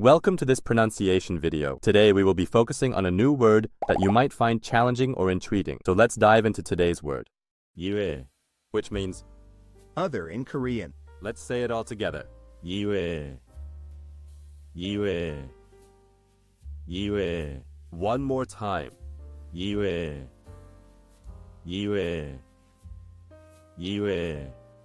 Welcome to this pronunciation video. Today we will be focusing on a new word that you might find challenging or intriguing. So let's dive into today's word. ioeui, which means Other in Korean. let's say it all together. ioeui. ioeui. ioeui. One more time. ioeui. ioeui. ioeui.